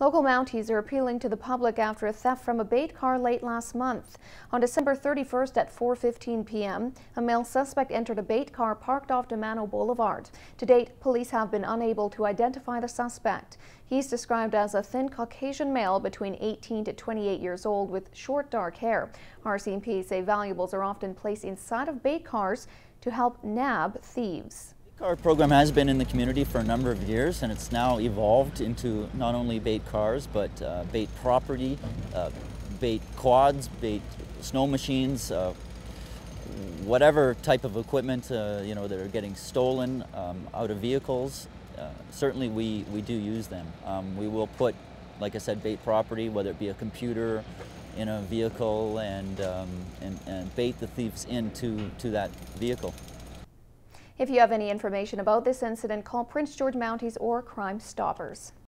Local Mounties are appealing to the public after a theft from a bait car late last month. On December 31st at 4.15 p.m., a male suspect entered a bait car parked off Domano Boulevard. To date, police have been unable to identify the suspect. He's described as a thin Caucasian male between 18 to 28 years old with short dark hair. RCMP say valuables are often placed inside of bait cars to help nab thieves. Our program has been in the community for a number of years and it's now evolved into not only bait cars but uh, bait property, uh, bait quads, bait snow machines, uh, whatever type of equipment uh, you know that are getting stolen um, out of vehicles. Uh, certainly we, we do use them. Um, we will put, like I said, bait property, whether it be a computer in a vehicle and, um, and, and bait the thieves into to that vehicle. If you have any information about this incident, call Prince George Mounties or Crime Stoppers.